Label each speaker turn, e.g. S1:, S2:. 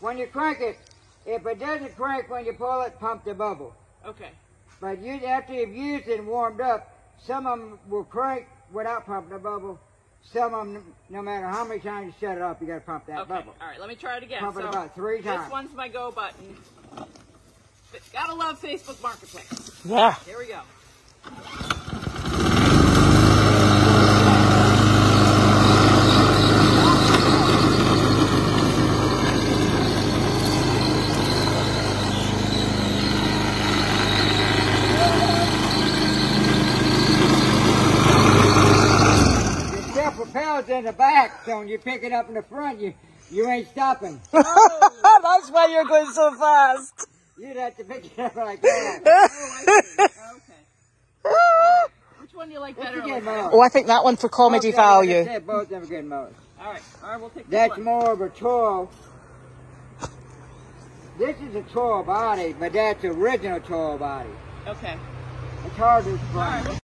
S1: when you crank it, if it doesn't crank when you pull it, pump the bubble.
S2: Okay.
S1: But you, after you've used it and warmed up, some of them will crank without pumping the bubble. Some of them, no matter how many times you shut it off, you got to pump that
S2: Okay.
S1: bubble.
S2: All right. Let me try it again.
S1: Pump it about three times.
S2: this one's my go button. Gotta love Facebook Marketplace.
S3: Yeah.
S2: Here we go.
S1: The self in the back, so when you pick it up in the front, you you ain't stopping.
S3: That's why you're going so fast.
S1: You'd have to pick it up like that.
S2: Oh, okay. Which one do you like
S1: It's
S2: better?
S1: a good
S2: Alyssa?
S3: Oh, I think that one for comedy
S1: Both of them, like
S3: value.
S1: said, both of them are good mowers.
S2: All right. All right. We'll take this
S1: That's
S2: one.
S1: more of a Toro. This is a Toro body, but that's original Toro body.
S2: Okay.
S1: It's hard to
S2: All
S1: explain.
S2: right.